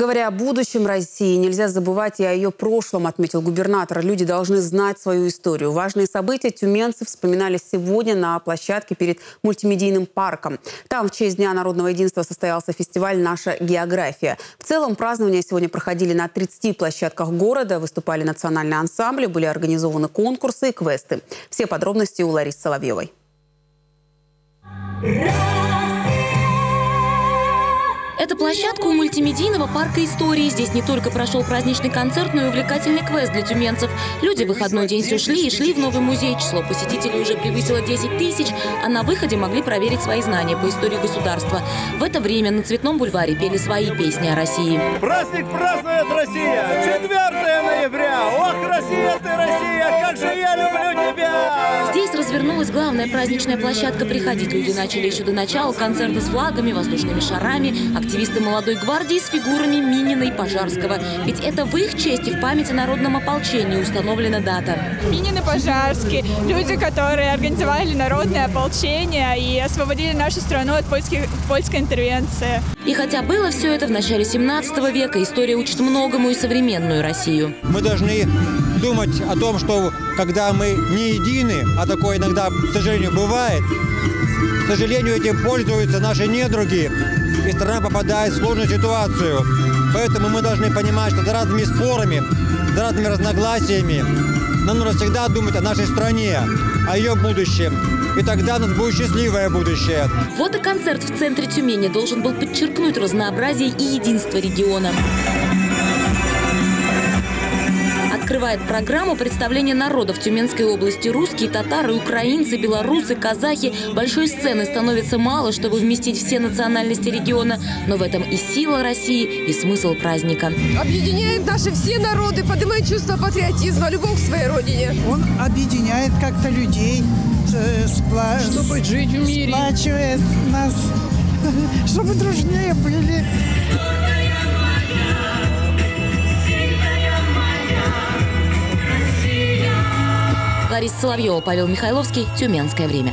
Говоря о будущем России, нельзя забывать и о ее прошлом, отметил губернатор. Люди должны знать свою историю. Важные события тюменцы вспоминали сегодня на площадке перед мультимедийным парком. Там в честь Дня народного единства состоялся фестиваль «Наша география». В целом празднования сегодня проходили на 30 площадках города. Выступали национальные ансамбли, были организованы конкурсы и квесты. Все подробности у Ларисы Соловьевой. Это площадка у мультимедийного парка истории. Здесь не только прошел праздничный концерт, но и увлекательный квест для тюменцев. Люди в выходной день все шли и шли в новый музей. Число посетителей уже превысило 10 тысяч, а на выходе могли проверить свои знания по истории государства. В это время на Цветном бульваре пели свои песни о России. Праздник празднует Россия! 4 ноября! Ох, Россия ты, Россия! Как же я люблю тебя! Здесь развернулась главная праздничная площадка. Приходить люди начали еще до начала концерта с флагами, воздушными шарами, активисты молодой гвардии с фигурами Минина и Пожарского. Ведь это в их честь и в память о народном ополчении установлена дата. Минин и Пожарский – люди, которые организовали народное ополчение и освободили нашу страну от польских, польской интервенции. И хотя было все это в начале 17 века, история учит многому и современную Россию. Мы должны думать о том, что когда мы не едины, а такое иногда, к сожалению, бывает, к сожалению, этим пользуются наши недруги, и страна попадает в сложную ситуацию. Поэтому мы должны понимать, что за разными спорами, за разными разногласиями нам нужно всегда думать о нашей стране, о ее будущем. И тогда у нас будет счастливое будущее. Вот и концерт в центре Тюмени должен был подчеркнуть разнообразие и единство региона открывает программу представления народов Тюменской области. Русские, татары, украинцы, белорусы, казахи. Большой сцены становится мало, чтобы вместить все национальности региона. Но в этом и сила России, и смысл праздника. Объединяет наши все народы, поднимает чувство патриотизма, любовь к своей родине. Он объединяет как-то людей, э, спла... чтобы жить в мире. Сплачивает нас, чтобы дружнее были. Лариса Соловьева, Павел Михайловский. Тюменское время.